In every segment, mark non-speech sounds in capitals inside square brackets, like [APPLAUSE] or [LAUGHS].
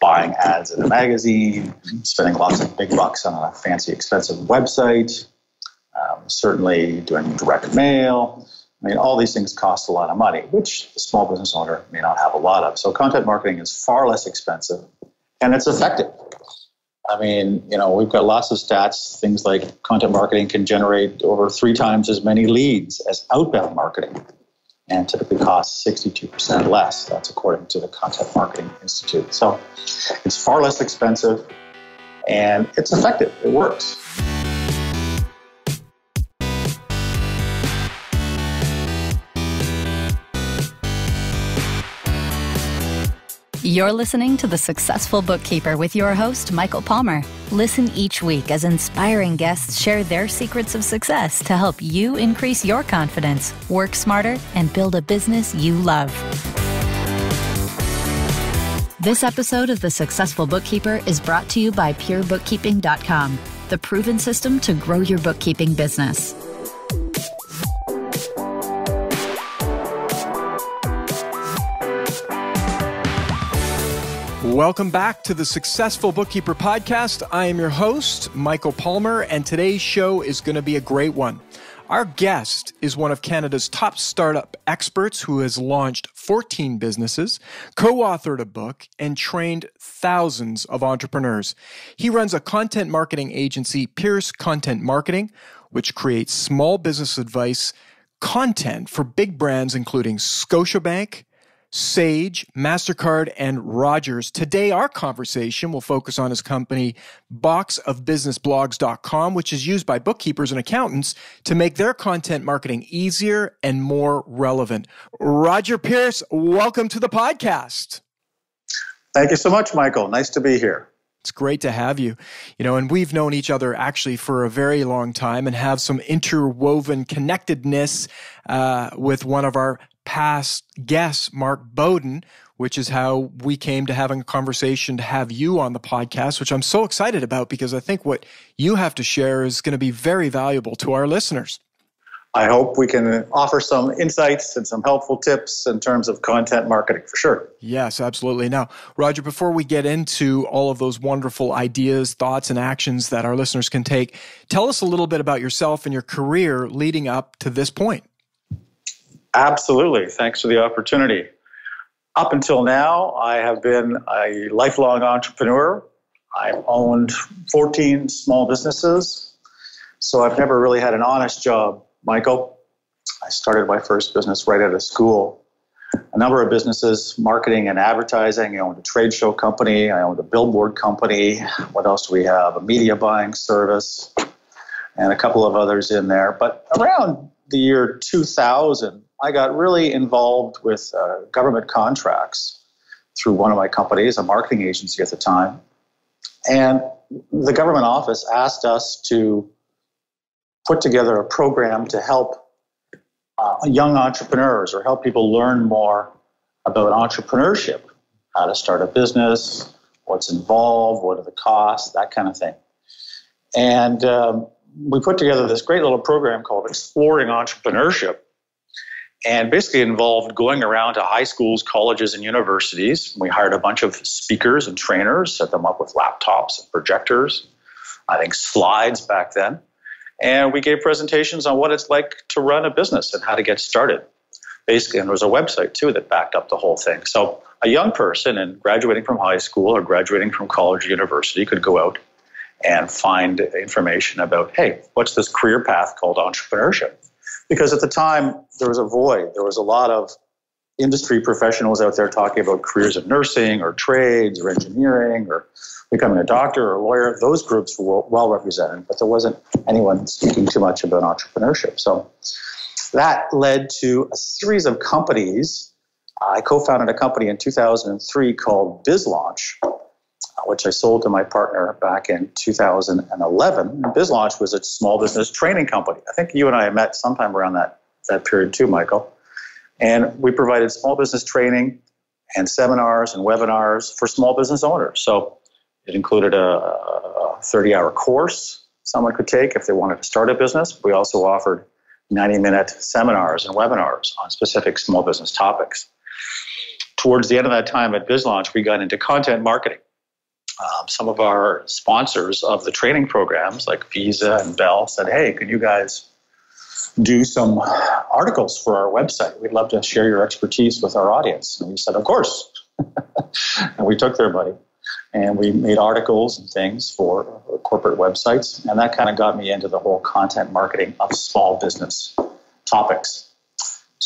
buying ads in a magazine, spending lots of big bucks on a fancy, expensive website, um, certainly doing direct mail. I mean, all these things cost a lot of money, which the small business owner may not have a lot of. So, content marketing is far less expensive and it's effective. I mean, you know, we've got lots of stats. Things like content marketing can generate over three times as many leads as outbound marketing and typically costs 62% less. That's according to the Content Marketing Institute. So it's far less expensive and it's effective. It works. You're listening to The Successful Bookkeeper with your host, Michael Palmer. Listen each week as inspiring guests share their secrets of success to help you increase your confidence, work smarter, and build a business you love. This episode of The Successful Bookkeeper is brought to you by PureBookkeeping.com, the proven system to grow your bookkeeping business. Welcome back to the Successful Bookkeeper Podcast. I am your host, Michael Palmer, and today's show is going to be a great one. Our guest is one of Canada's top startup experts who has launched 14 businesses, co authored a book, and trained thousands of entrepreneurs. He runs a content marketing agency, Pierce Content Marketing, which creates small business advice content for big brands including Scotiabank, Sage, MasterCard, and Rogers. Today, our conversation will focus on his company, boxofbusinessblogs.com, which is used by bookkeepers and accountants to make their content marketing easier and more relevant. Roger Pierce, welcome to the podcast. Thank you so much, Michael. Nice to be here. It's great to have you. You know, and we've known each other actually for a very long time and have some interwoven connectedness uh, with one of our past guest, Mark Bowden, which is how we came to having a conversation to have you on the podcast, which I'm so excited about because I think what you have to share is going to be very valuable to our listeners. I hope we can offer some insights and some helpful tips in terms of content marketing for sure. Yes, absolutely. Now, Roger, before we get into all of those wonderful ideas, thoughts, and actions that our listeners can take, tell us a little bit about yourself and your career leading up to this point. Absolutely. Thanks for the opportunity. Up until now, I have been a lifelong entrepreneur. I've owned 14 small businesses. So I've never really had an honest job, Michael. I started my first business right out of school. A number of businesses, marketing and advertising. I owned a trade show company. I owned a billboard company. What else do we have? A media buying service and a couple of others in there. But around the year 2000, I got really involved with uh, government contracts through one of my companies, a marketing agency at the time. And the government office asked us to put together a program to help uh, young entrepreneurs or help people learn more about entrepreneurship, how to start a business, what's involved, what are the costs, that kind of thing. And um, we put together this great little program called Exploring Entrepreneurship and basically involved going around to high schools, colleges, and universities. We hired a bunch of speakers and trainers, set them up with laptops and projectors, I think slides back then. And we gave presentations on what it's like to run a business and how to get started. Basically, and there was a website too that backed up the whole thing. So a young person and graduating from high school or graduating from college or university could go out and find information about, hey, what's this career path called entrepreneurship? Because at the time there was a void. There was a lot of industry professionals out there talking about careers in nursing or trades or engineering or becoming a doctor or a lawyer. Those groups were well represented, but there wasn't anyone speaking too much about entrepreneurship. So that led to a series of companies. I co founded a company in 2003 called BizLaunch, which I sold to my partner back in 2011. BizLaunch was a small business training company. I think you and I met sometime around that, that period too, Michael. And we provided small business training and seminars and webinars for small business owners. So it included a 30 hour course someone could take if they wanted to start a business. We also offered 90 minute seminars and webinars on specific small business topics. Towards the end of that time at BizLaunch, we got into content marketing um, some of our sponsors of the training programs, like Visa and Bell, said, "Hey, could you guys do some articles for our website? We'd love to share your expertise with our audience." And we said, "Of course." [LAUGHS] and we took their money and we made articles and things for corporate websites, and that kind of got me into the whole content marketing of small business topics.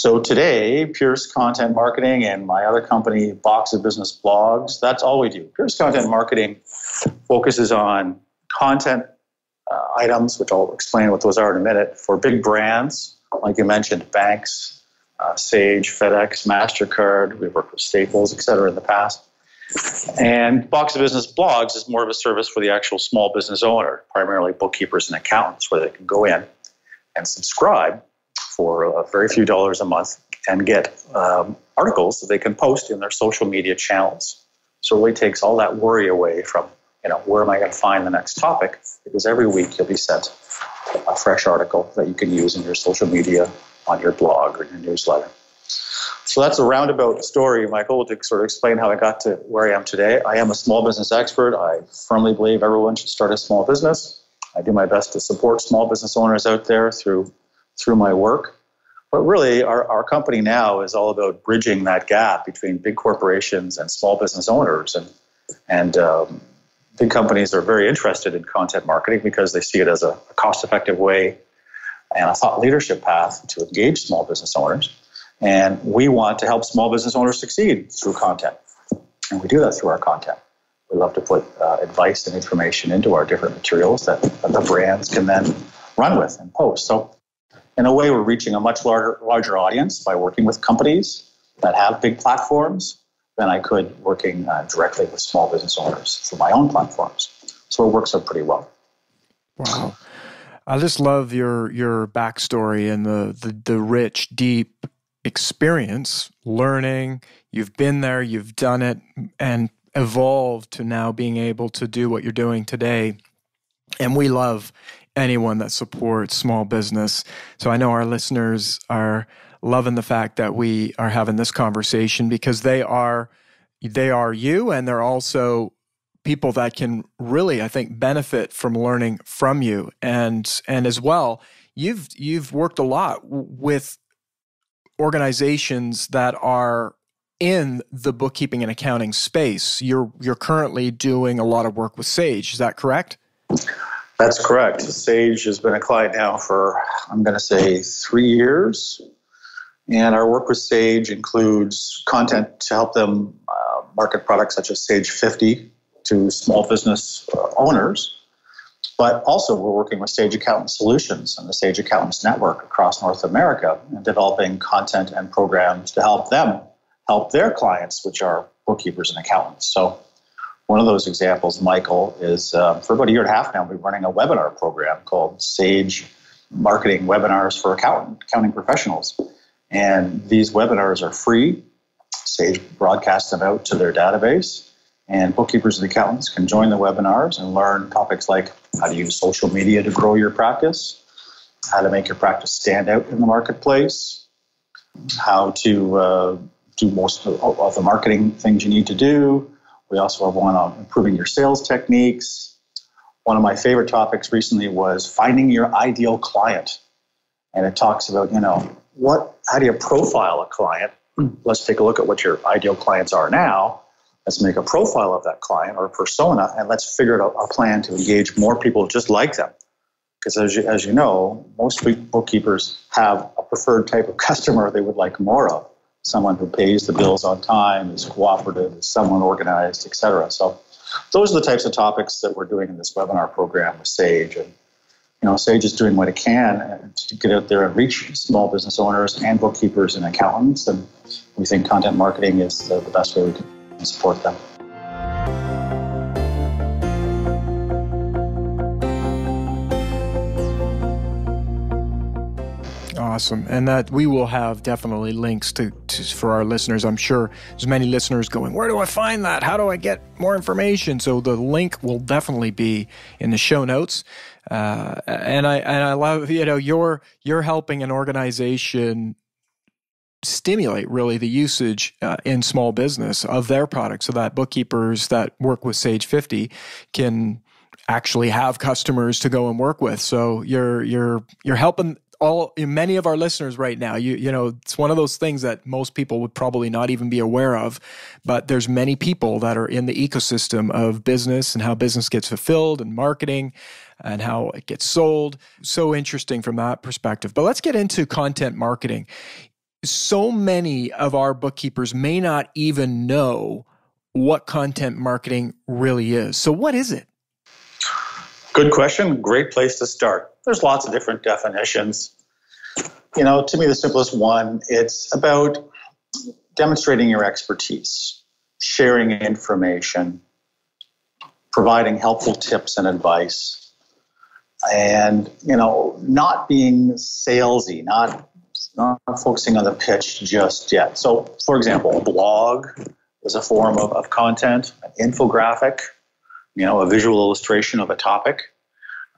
So today, Pierce Content Marketing and my other company, Box of Business Blogs, that's all we do. Pierce Content Marketing focuses on content uh, items, which I'll explain what those are in a minute, for big brands, like you mentioned, banks, uh, Sage, FedEx, MasterCard. We've worked with Staples, et cetera, in the past. And Box of Business Blogs is more of a service for the actual small business owner, primarily bookkeepers and accountants, where they can go in and subscribe for a very few dollars a month and get um, articles that they can post in their social media channels. So it really takes all that worry away from, you know, where am I going to find the next topic? Because every week you'll be sent a fresh article that you can use in your social media, on your blog, or your newsletter. So that's a roundabout story, Michael, to sort of explain how I got to where I am today. I am a small business expert. I firmly believe everyone should start a small business. I do my best to support small business owners out there through through my work. But really, our, our company now is all about bridging that gap between big corporations and small business owners. And, and um, big companies are very interested in content marketing because they see it as a, a cost effective way and a thought leadership path to engage small business owners. And we want to help small business owners succeed through content. And we do that through our content. We love to put uh, advice and information into our different materials that, that, the brands can then run with and post. So, in a way, we're reaching a much larger, larger audience by working with companies that have big platforms than I could working uh, directly with small business owners for my own platforms. So it works out pretty well. Wow. I just love your your backstory and the, the the rich, deep experience, learning. You've been there, you've done it, and evolved to now being able to do what you're doing today. And we love anyone that supports small business. So I know our listeners are loving the fact that we are having this conversation because they are they are you and they're also people that can really I think benefit from learning from you and and as well you've you've worked a lot with organizations that are in the bookkeeping and accounting space. You're you're currently doing a lot of work with Sage. Is that correct? That's correct. Sage has been a client now for I'm going to say three years, and our work with Sage includes content to help them uh, market products such as Sage 50 to small business uh, owners but also, we're working with Sage Accountant Solutions and the Sage Accountants Network across North America and developing content and programs to help them help their clients, which are bookkeepers and accountants. So, one of those examples, Michael, is uh, for about a year and a half now, been running a webinar program called Sage Marketing Webinars for Accountant, Accounting Professionals. And these webinars are free. Sage broadcasts them out to their database and bookkeepers and accountants can join the webinars and learn topics like how to use social media to grow your practice, how to make your practice stand out in the marketplace, how to uh, do most of the marketing things you need to do. We also have one on improving your sales techniques. One of my favorite topics recently was finding your ideal client. And it talks about, you know, what how do you profile a client? [CLEARS THROAT] Let's take a look at what your ideal clients are now Let's make a profile of that client or persona, and let's figure out a, plan to engage more people just like them. Because as you, as you know, most bookkeepers have a preferred type of [LAUGHS] customer they would like more of. Someone who pays the bills on time, is cooperative, is someone organized, etc. So those are the types of topics that we're doing in this webinar program with Sage. And you know, Sage is doing what it can to get out there and reach small business owners and bookkeepers and accountants. And we think content marketing is the, the best way we can support them. Awesome. And that we will have definitely links to, to, for our listeners. I'm sure there's many listeners going, Where do I find that? How do I get more information? So the link will definitely be in the show notes. Uh, and I and I love, you know, you're you're helping an organization stimulate really the usage uh, in small business of their product so that bookkeepers that work with Sage 50 can actually have customers to go and work with. So you're you're you're helping all many of our listeners right now you you know it's one of those things that most people would probably not even be aware of but there's many people that are in the ecosystem of business and how business gets fulfilled and marketing and how it gets sold. So interesting from that perspective. But let's get into content marketing. So many of our bookkeepers may not even know what content marketing really is. So what is it? Good question. Great place to start. There's lots of different definitions. You know, to me, the simplest one, it's about demonstrating your expertise, sharing information, providing helpful tips and advice, and, you know, not being salesy, not, not focusing on the pitch just yet. So, for example, a blog is a form of, of content, an infographic, you know, a visual illustration of a topic.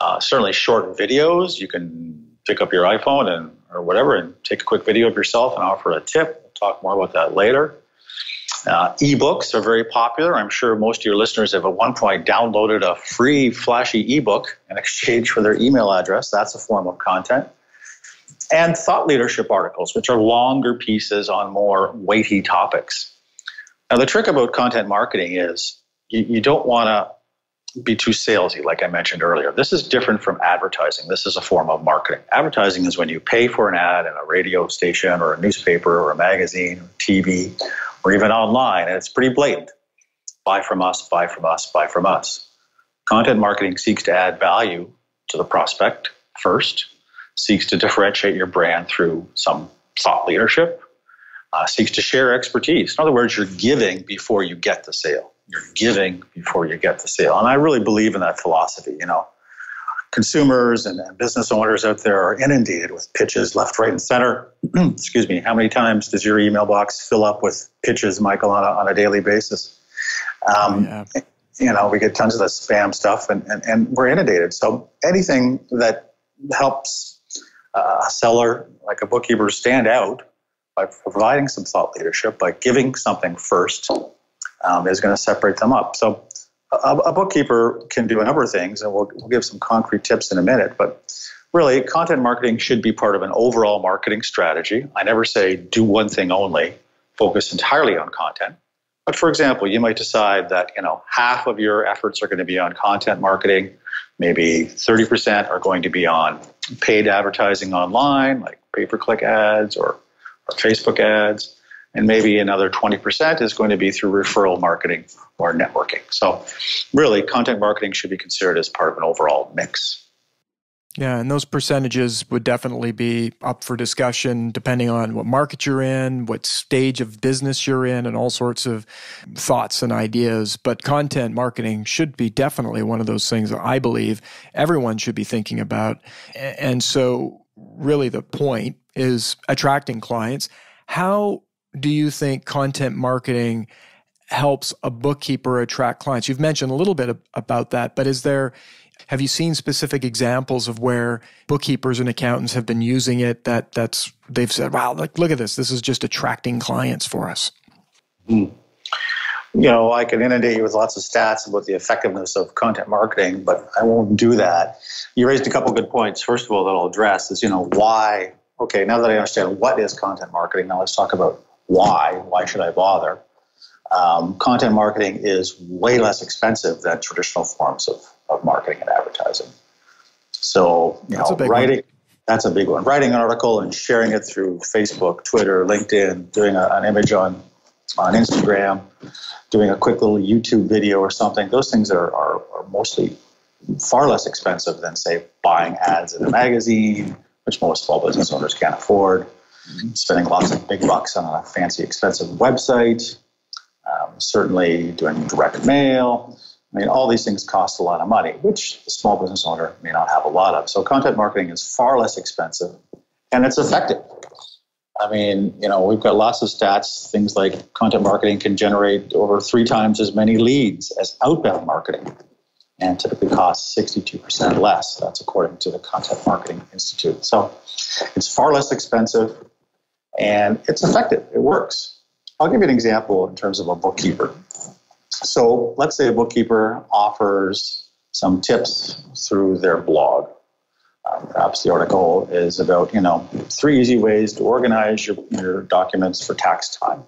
Uh, certainly, short videos. You can pick up your iPhone and or whatever and take a quick video of yourself and offer a tip. We'll talk more about that later. Uh, ebooks are very popular. I'm sure most of your listeners have at one point downloaded a free flashy ebook in exchange for their email address. That's a form of content. And thought leadership articles, which are longer pieces on more weighty topics. Now, the trick about content marketing is you, you don't want to be too salesy, like I mentioned earlier. This is different from advertising. This is a form of marketing. Advertising is when you pay for an ad in a radio station or a newspaper or a magazine, or TV, or even online, and it's pretty blatant. Buy from us, buy from us, buy from us. Content marketing seeks to add value to the prospect first, seeks to differentiate your brand through some thought leadership, uh, seeks to share expertise. In other words, you're giving before you get the sale you're giving before you get the sale. And I really believe in that philosophy. You know, consumers and, business owners out there are inundated with pitches left, right, and center. [CLEARS THROAT] Excuse me. How many times does your email box fill up with pitches, Michael, on a, on a daily basis? Um, yeah. You know, we get tons of the spam stuff and, and, and we're inundated. So anything that helps a seller, like a bookkeeper, stand out by providing some thought leadership, by giving something first, um, is going to separate them up. So a, a, bookkeeper can do a number of things, and we'll, we'll give some concrete tips in a minute. But really, content marketing should be part of an overall marketing strategy. I never say do one thing only, focus entirely on content. But for example, you might decide that you know half of your efforts are going to be on content marketing, maybe 30% are going to be on paid advertising online, like pay-per-click ads or, or Facebook ads and maybe another 20% is going to be through referral marketing or networking. So, really, content marketing should be considered as part of an overall mix. Yeah, and those percentages would definitely be up for discussion depending on what market you're in, what stage of business you're in, and all sorts of thoughts and ideas. But content marketing should be definitely one of those things that I believe everyone should be thinking about. And so, really, the point is attracting clients. How do you think content marketing helps a bookkeeper attract clients? You've mentioned a little bit about that, but is there have you seen specific examples of where bookkeepers and accountants have been using it that that's they've said, "Wow, look, look at this. This is just attracting clients for us." Mm. You know, I can inundate you with lots of stats about the effectiveness of content marketing, but I won't do that. You raised a couple good points. First of all, that I'll address is, you know, why. Okay, now that I understand what is content marketing, now let's talk about why? Why should I bother? Um, content marketing is way less expensive than traditional forms of, of marketing and advertising. So, you that's know, writing, one. that's a big one. Writing an article and sharing it through Facebook, Twitter, LinkedIn, doing a, an image on, on Instagram, doing a quick little YouTube video or something, those things are, are, are mostly far less expensive than, say, buying ads in a magazine, which most small business owners can't afford spending lots of big bucks on a fancy, expensive website, um, certainly doing direct mail. I mean, all these things cost a lot of money, which the small business owner may not have a lot of. So, content marketing is far less expensive and it's effective. I mean, you know, we've got lots of stats. Things like content marketing can generate over three times as many leads as outbound marketing and typically costs 62% less. That's according to the Content Marketing Institute. So it's far less expensive And it's effective, it works. I'll give you an example in terms of a bookkeeper. So let's say a bookkeeper offers some tips through their blog. Um, perhaps the article is about, you know, three easy ways to organize your, your documents for tax time.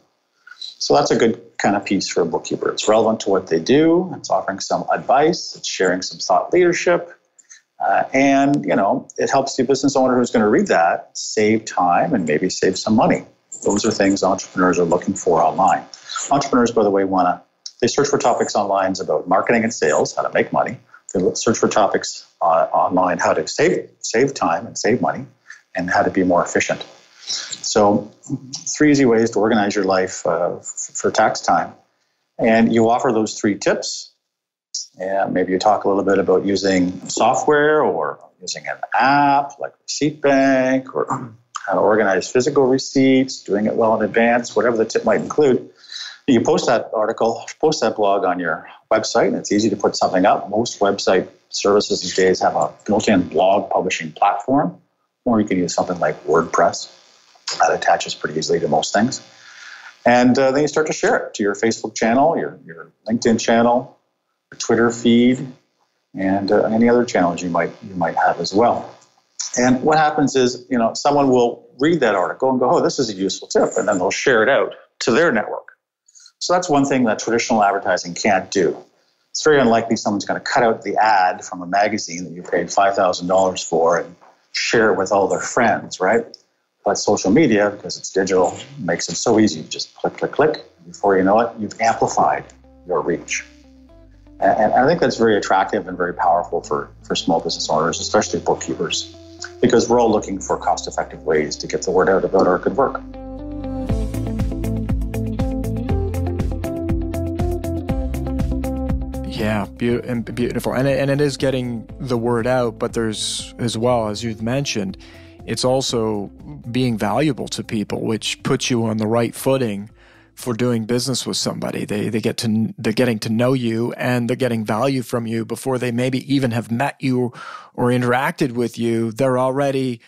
So that's a good kind of piece for a bookkeeper. It's relevant to what they do. It's offering some advice. It's sharing some thought leadership. Uh, and, you know, it helps the business owner who's going to read that save time and maybe save some money. Those are things entrepreneurs are looking for online. Entrepreneurs, by the way, want to, they search for topics online about marketing and sales, how to make money. They search for topics uh, online, how to save, save time and save money, and how to be more efficient. So, three easy ways to organize your life uh, for tax time. And you offer those three tips. And maybe you talk a little bit about using software or using an app like Receipt Bank or how to organize physical receipts, doing it well in advance, whatever the tip might include. You post that article, post that blog on your website, and it's easy to put something up. Most website services these days have a built in blog publishing platform, or you can use something like WordPress that attaches pretty easily to most things. And uh, then you start to share it to your Facebook channel, your, your LinkedIn channel, Twitter feed, and uh, any other channels you might you might have as well. And what happens is, you know, someone will read that article and go, "Oh, this is a useful tip," and then they'll share it out to their network. So that's one thing that traditional advertising can't do. It's very unlikely someone's going to cut out the ad from a magazine that you paid five thousand dollars for and share it with all their friends, right? But social media, because it's digital, makes it so easy. You just click, click, click. Before you know it, you've amplified your reach. And I think that's very attractive and very powerful for, for small business owners, especially bookkeepers, because we're all looking for cost effective ways to get the word out about our good work. Yeah, be- and beautiful. And it, and it is getting the word out, but there's, as well, as you've mentioned, it's also being valuable to people, which puts you on the right footing for doing business with somebody. They they get to they're getting to know you and they're getting value from you before they maybe even have met you or interacted with you. They're already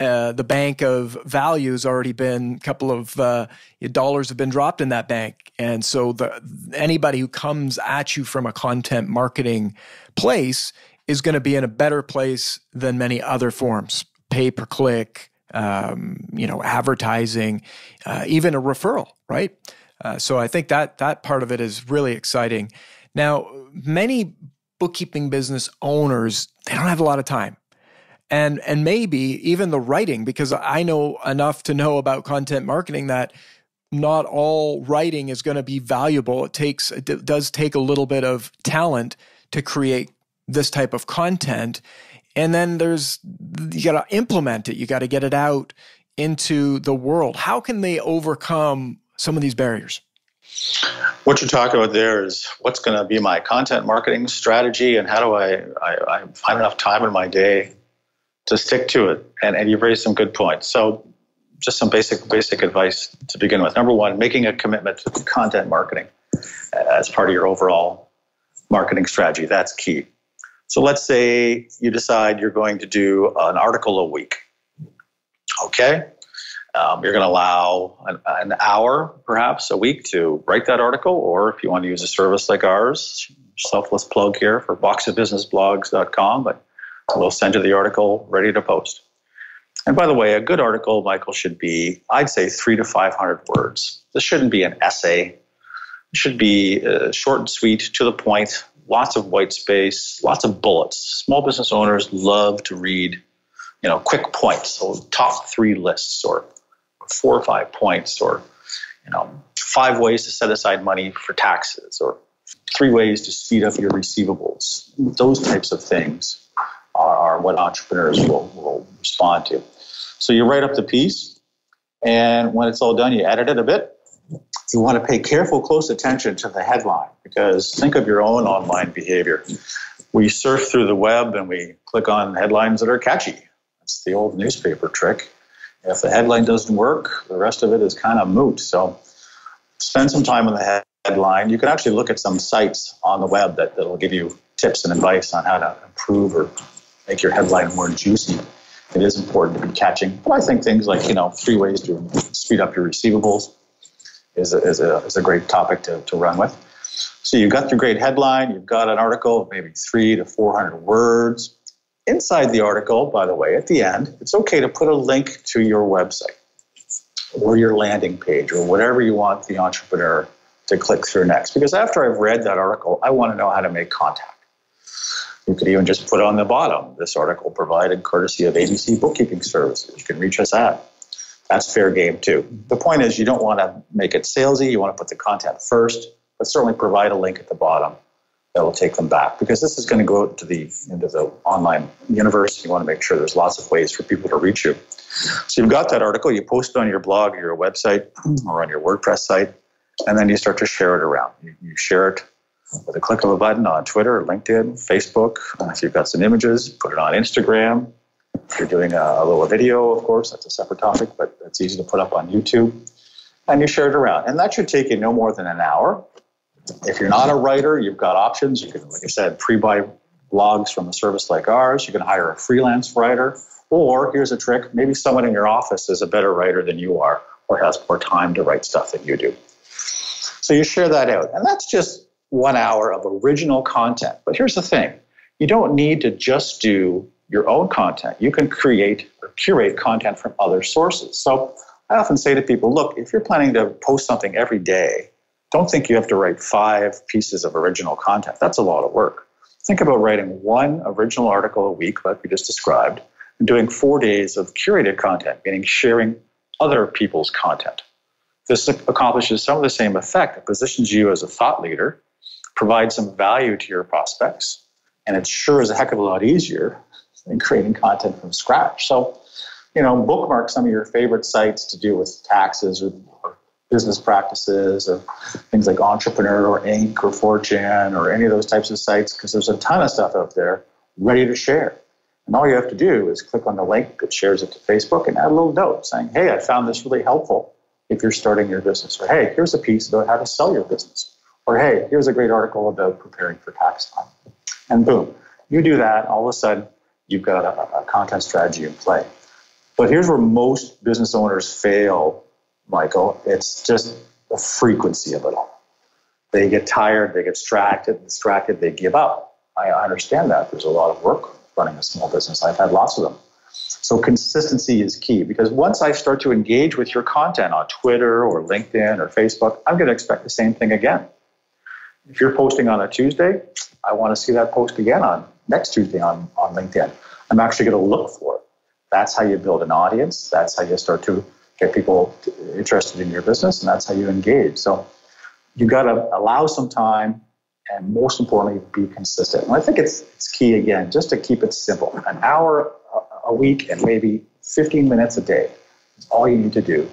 uh, the bank of value has already been a couple of uh, dollars have been dropped in that bank, and so the anybody who comes at you from a content marketing place is going to be in a better place than many other forms pay per click, um, you know, advertising, uh, even a referral, right? Uh, so I think that that part of it is really exciting. Now, many bookkeeping business owners they don't have a lot of time, and and maybe even the writing because I know enough to know about content marketing that not all writing is going to be valuable. It takes it does take a little bit of talent to create this type of content and then there's, you got to implement it, you got to get it out into the world. How can they overcome some of these barriers? What you're talking about there is what's going to be my content marketing strategy, and how do I, I, I, find enough time in my day to stick to it? And, and you've raised some good points. So, just some basic basic advice to begin with. Number one, making a commitment to content marketing as part of your overall marketing strategy. That's key. So let's say you decide you're going to do an article a week. Okay. Um, you're going to allow an, an, hour, perhaps, a week to write that article, or if you want to use a service like ours, selfless plug here for boxofbusinessblogs.com, but we'll send you the article ready to post. And by the way, a good article, Michael, should be, I'd say, three to 500 words. This shouldn't be an essay. It should be uh, short and sweet, to the point, lots of white space, lots of bullets. Small business owners love to read, you know, quick points. So top three lists or four or five points or, you know, five ways to set aside money for taxes or three ways to speed up your receivables. Those types of things are, are what entrepreneurs will, will respond to. So you write up the piece, and when it's all done, you edit it a bit, you want to pay careful, close attention to the headline because think of your own online behavior. We surf through the web and we click on headlines that are catchy. It's the old newspaper trick. If the headline doesn't work, the rest of it is kind of moot. So spend some time on the headline. You can actually look at some sites on the web that will give you tips and advice on how to improve or make your headline more juicy. It is important to be catching. But I think things like, you know, three ways to speed up your receivables is a, is a, is a great topic to, to run with. So you've got your great headline, you've got an article of maybe three to 400 words. Inside the article, by the way, at the end, it's okay to put a link to your website or your landing page or whatever you want the entrepreneur to click through next. Because after I've read that article, I want to know how to make contact. You could even just put on the bottom this article provided courtesy of ABC Bookkeeping Services. You can reach us at. That's fair game too. The point is, you don't want to make it salesy. You want to put the content first, but certainly provide a link at the bottom that will take them back because this is going to go to the into the online universe. You want to make sure there's lots of ways for people to reach you. So you've got that article, you post it on your blog or your website or on your WordPress site, and then you start to share it around. You, you share it with a click of a button on Twitter, LinkedIn, Facebook. If you've got some images, put it on Instagram. If you're doing a, a little video, of course, that's a separate topic, but it's easy to put up on YouTube. And you share it around. And that should take you no more than an hour. If you're not a writer, you've got options. You can, like I said, pre buy blogs from a service like ours. You can hire a freelance writer. Or here's a trick maybe someone in your office is a better writer than you are or has more time to write stuff than you do. So you share that out. And that's just one hour of original content. But here's the thing you don't need to just do your own content. You can create or curate content from other sources. So I often say to people look, if you're planning to post something every day, don't think you have to write five pieces of original content. That's a lot of work. Think about writing one original article a week, like we just described, and doing four days of curated content, meaning sharing other people's content. This accomplishes some of the same effect. It positions you as a thought leader provides some value to your prospects. And it sure is a heck of a lot easier than creating content from scratch. So, you know, bookmark some of your favorite sites to do with taxes or, or business practices or things like Entrepreneur or Inc. or Fortune or any of those types of sites because there's a ton of stuff out there ready to share. And all you have to do is click on the link that shares it to Facebook and add a little note saying, hey, I found this really helpful if you're starting your business. Or hey, here's a piece about how to sell your business. Or, hey, here's a great article about preparing for tax time. And boom, you do that, all of a sudden, you've got a, a content strategy in play. But here's where most business owners fail, Michael. It's just the frequency of it all. They get tired, they get distracted, distracted, they give up. I understand that. There's a lot of work running a small business. I've had lots of them. So consistency is key because once I start to engage with your content on Twitter or LinkedIn or Facebook, I'm going to expect the same thing again. If you're posting on a Tuesday, I want to see that post again on next Tuesday on, on LinkedIn. I'm actually going to look for it. That's how you build an audience. That's how you start to get people interested in your business, and that's how you engage. So you got to allow some time, and most importantly, be consistent. And I think it's it's key again, just to keep it simple. An hour a week and maybe 15 minutes a day is all you need to do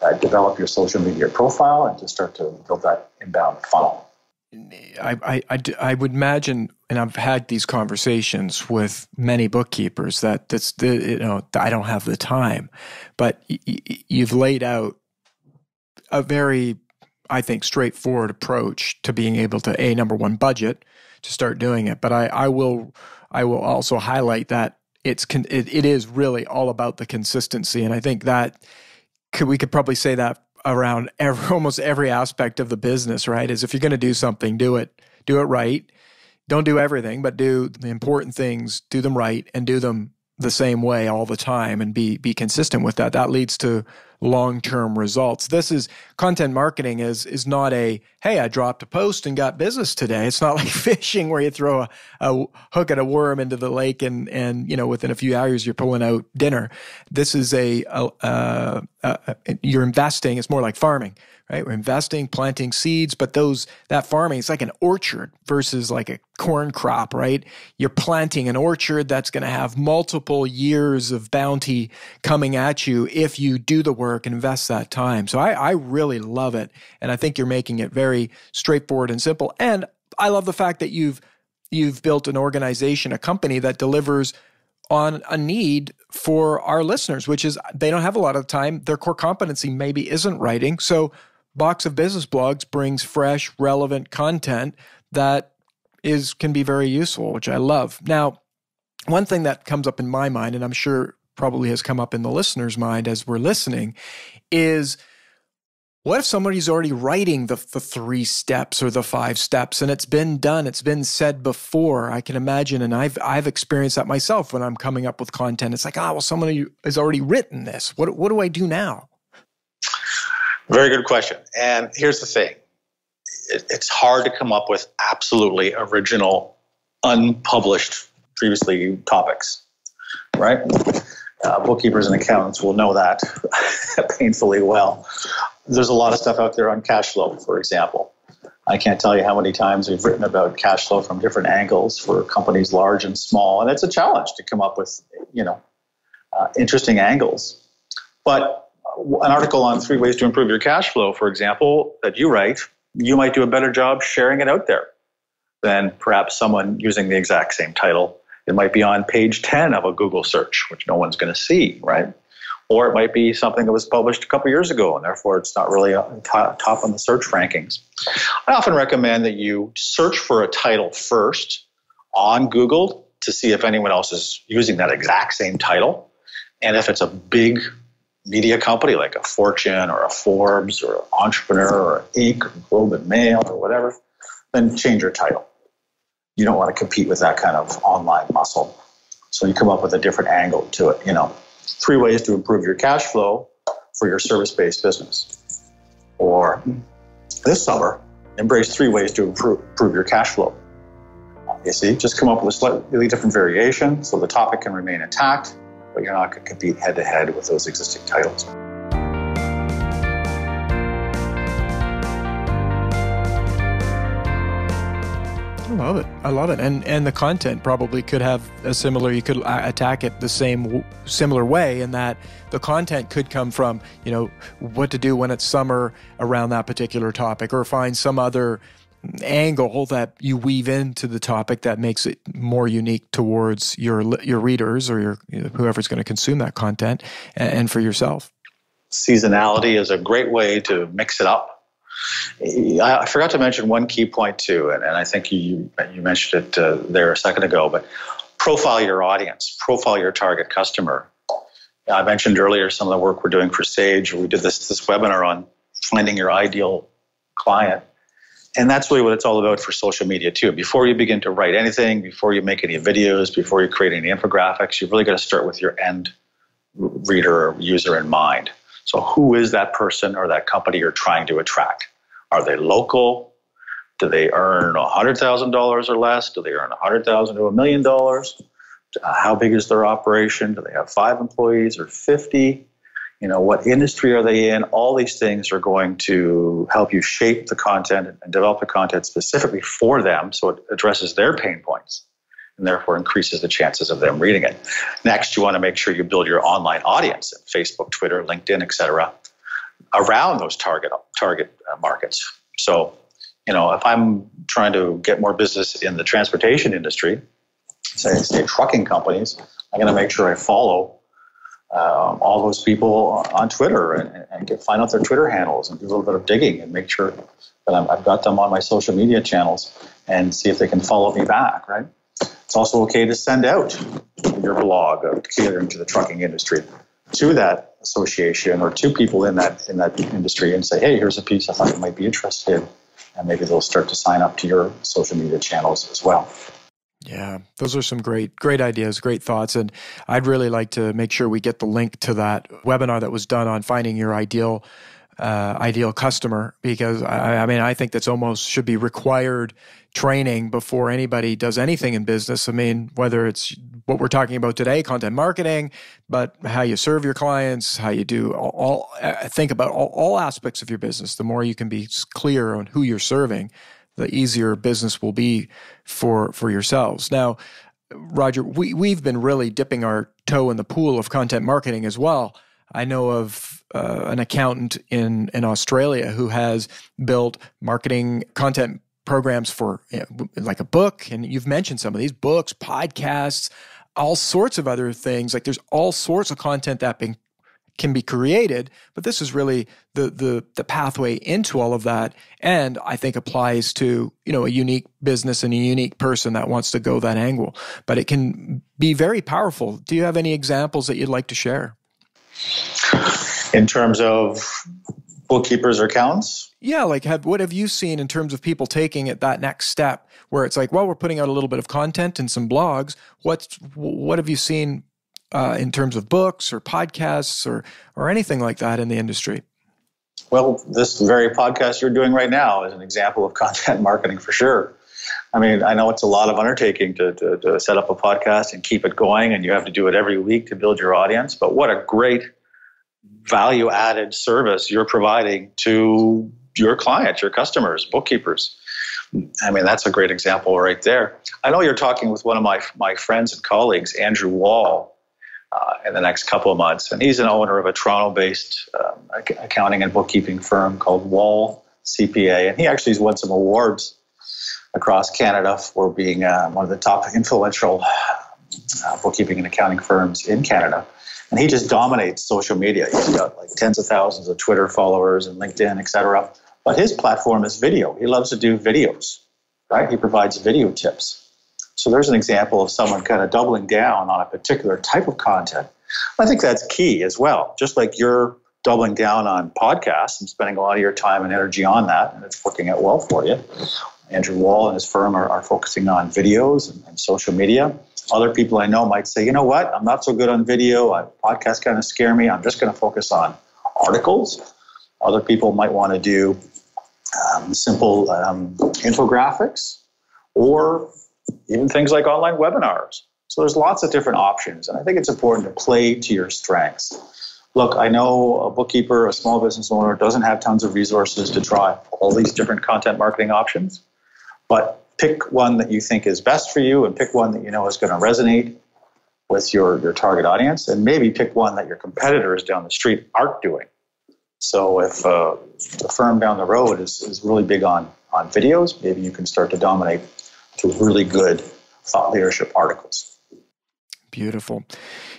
to develop your social media profile and to start to build that inbound funnel. I, I, I, I, would imagine, and I've had these conversations with many bookkeepers that that's the, you know I don't have the time, but you've laid out a very, I think, straightforward approach to being able to a number one budget to start doing it. But I, I will I will also highlight that it's con- it, it is really all about the consistency, and I think that could we could probably say that around every, [LAUGHS] almost every aspect of the business, right? Is if you're going to do something, do it, do it right. Don't do everything, but do the important things, do them right, and do them the same way all the time and be be consistent with that. That leads to long-term results. This is content marketing is is not a hey i dropped a post and got business today. It's not [LAUGHS] like fishing where you throw a, a hook at a worm into the lake and and you know within a few hours you're pulling out dinner. This is a, a, a, a you're investing. It's more like farming right? We're investing, planting seeds, but those that farming is like an orchard versus like a corn crop, right? You're planting an orchard that's going to have multiple years of bounty coming at you if you do the work and invest that time. So I, I really love it, and I think you're making it very straightforward and simple. And I love the fact that you've you've built an organization, a company that delivers on a need for our listeners, which is they don't have a lot of time. Their core competency maybe isn't writing. So Box of Business Blogs brings fresh, relevant content that is can be very useful, which I love. Now, one thing that comes up in my mind, and I'm sure probably has come up in the listener's mind as we're listening is what if somebody's already writing the, the three steps or the five steps and it's been done, it's been said before? I can imagine, and I've I've experienced that myself when I'm coming up with content. It's like, oh well, somebody has already written this. What what do I do now? Very good question. And here's the thing: it, it's hard to come up with absolutely original, unpublished, previously topics, right? Uh, bookkeepers and accountants will know that [LAUGHS] painfully well there's a lot of stuff out there on cash flow, for example. I can't tell you how many times we've written about cash flow from different angles for companies large and small, and it's a challenge to come up with, you know, uh, interesting angles. But an article on three ways to improve your cash flow, for example, that you write, you might do a better job sharing it out there than perhaps someone using the exact same title. It might be on page 10 of a Google search, which no one's going to see, right? or it might be something that was published a couple years ago and therefore it's not really top, top on the search rankings. I often recommend that you search for a title first on Google to see if anyone else is using that exact same title. And if it's a big media company like a Fortune or a Forbes or Entrepreneur or Inc. or Globe and Mail or whatever, then change your title. You don't want to compete with that kind of online muscle. So you come up with a different angle to it, you know three ways to improve your cash flow for your service based business. Or this summer, embrace three ways to improve, improve your cash flow. You see, just come up with a slightly different variation so the topic can remain intact, but you're not going to compete head to head with those existing titles. I love it. I love it. And and the content probably could have a similar. You could uh, attack it the same similar way in that the content could come from you know what to do when it's summer around that particular topic, or find some other angle that you weave into the topic that makes it more unique towards your your readers or your whoever's going to consume that content and for yourself. Seasonality is a great way to mix it up I forgot to mention one key point too, and, I think you you mentioned it uh, there a second ago. But profile your audience, profile your target customer. I mentioned earlier some of the work we're doing for Sage. We did this this webinar on finding your ideal client, and that's really what it's all about for social media too. Before you begin to write anything, before you make any videos, before you create any infographics, you've really got to start with your end reader or user in mind. So, who is that person or that company you're trying to attract? Are they local? Do they earn $100,000 or less? Do they earn 100,000 to a million dollars? Uh, how big is their operation? Do they have five employees or 50? You know, what industry are they in? All these things are going to help you shape the content and develop the content specifically for them so it addresses their pain points and therefore increases the chances of them reading it. Next, you want to make sure you build your online audience Facebook, Twitter, LinkedIn, etc., around those target target uh, markets. So, you know, if I'm trying to get more business in the transportation industry, say, say trucking companies, I'm going to make sure I follow um, all those people on Twitter and, and get, find out their Twitter handles and do a little bit of digging and make sure that i have got them on my social media channels and see if they can follow me back, right? It's also okay to send out your blog of catering to the trucking industry to that association or to people in that in that industry and say, hey, here's a piece I thought you might be interested in. And maybe they'll start to sign up to your social media channels as well. Yeah, those are some great, great ideas, great thoughts. And I'd really like to make sure we get the link to that webinar that was done on finding your ideal uh, ideal customer because I, I, mean I think that's almost should be required training before anybody does anything in business. I mean whether it's what we're talking about today, content marketing, but how you serve your clients, how you do all, all uh, think about all, all aspects of your business. The more you can be clear on who you're serving, the easier business will be for for yourselves. Now, Roger, we we've been really dipping our toe in the pool of content marketing as well. I know of uh, an accountant in in Australia who has built marketing content programs for you know, like a book, and you've mentioned some of these books, podcasts, all sorts of other things. Like there's all sorts of content that been can be created, but this is really the the the pathway into all of that and I think applies to, you know, a unique business and a unique person that wants to go that angle. But it can be very powerful. Do you have any examples that you'd like to share? In terms of bookkeepers or accountants? Yeah, like have what have you seen in terms of people taking it that next step where it's like, well, we're putting out a little bit of content and some blogs. What's what have you seen uh, in terms of books or podcasts or or anything like that in the industry? Well, this very podcast you're doing right now is an example of [LAUGHS] content marketing for sure. I mean, I know it's a lot of undertaking to, to, to set up a podcast and keep it going, and you have to do it every week to build your audience. But what a great value added service you're providing to your clients, your customers, bookkeepers. I mean, that's a great example right there. I know you're talking with one of my, my friends and colleagues, Andrew Wall, in the next couple of months. And he's an owner of a Toronto based um, accounting and bookkeeping firm called Wall CPA. And he actually has won some awards across Canada for being uh, one of the top influential uh, bookkeeping and accounting firms in Canada. And he just dominates social media. He's got like tens of thousands of Twitter followers and LinkedIn, et cetera. But his platform is video. He loves to do videos, right? He provides video tips. So there's an example of someone kind of doubling down on a particular type of content. I think that's key as well. Just like you're doubling down on podcasts and spending a lot of your time and energy on that, and it's working out well for you. Andrew Wall and his firm are, are focusing on videos and, and, social media. Other people I know might say, you know what, I'm not so good on video. I, podcasts kind of scare me. I'm just going to focus on articles. Other people might want to do um, simple um, infographics, or even things like online webinars. So there's lots of different options, and I think it's important to play to your strengths. Look, I know a bookkeeper, a small business owner doesn't have tons of resources to try all these different content marketing options, but pick one that you think is best for you and pick one that you know is going to resonate with your, your target audience, and maybe pick one that your competitors down the street aren't doing. So if uh, the firm down the road is, is really big on, on videos, maybe you can start to dominate to really good thought leadership articles. Beautiful.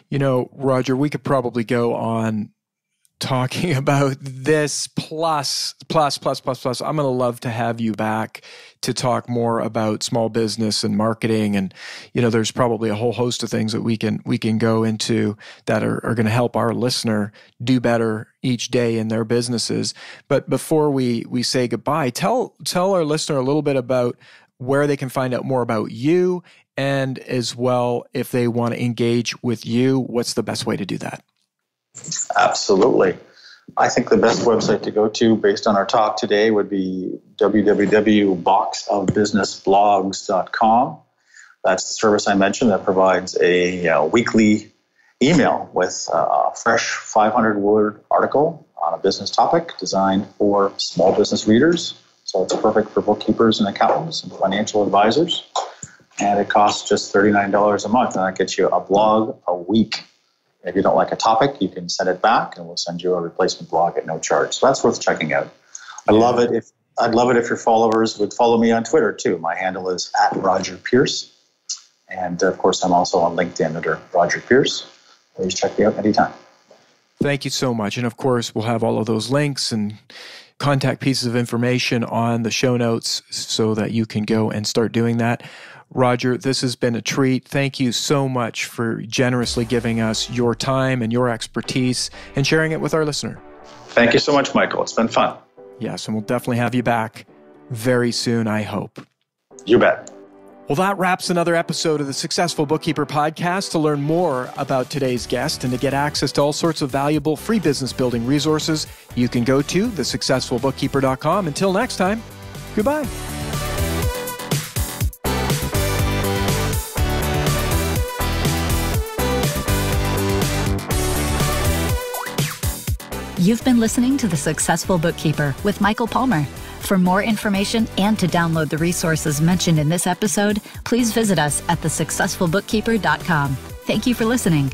You know, Roger, we could probably go on talking [LAUGHS] about this plus plus plus plus plus i'm going to love to have you back to talk more about small business and marketing and you know there's probably a whole host of things that we can we can go into that are, are going to help our listener do better each day in their businesses but before we we say goodbye tell tell our listener a little bit about where they can find out more about you and as well if they want to engage with you what's the best way to do that Absolutely. I think the best website to go to based on our talk today would be www.boxofbusinessblogs.com. That's the service I mentioned that provides a uh, weekly email with a fresh 500 word article on a business topic designed for small business readers. So it's perfect for bookkeepers and accountants and financial advisors. And it costs just $39 a month, and that gets you a blog a week. If you don't like a topic, you can send it back, and we'll send you a replacement blog at no charge. So that's worth checking out. I love it if I'd love it if your followers would follow me on Twitter too. My handle is at Roger Pierce, and of course, I'm also on LinkedIn under Roger Pierce. Please check me out anytime. Thank you so much, and of course, we'll have all of those links and contact pieces of information on the show notes so that you can go and start doing that. Roger, this has been a treat. Thank you so much for generously giving us your time and your expertise and sharing it with our listener. Thank you so much, Michael. It's been fun. Yes, and we'll definitely have you back very soon, I hope. You bet. Well, that wraps another episode of the Successful Bookkeeper podcast. To learn more about today's guest and to get access to all sorts of valuable free business building resources, you can go to thesuccessfulbookkeeper.com. Until next time, goodbye. You've been listening to The Successful Bookkeeper with Michael Palmer. For more information and to download the resources mentioned in this episode, please visit us at thesuccessfulbookkeeper.com. Thank you for listening.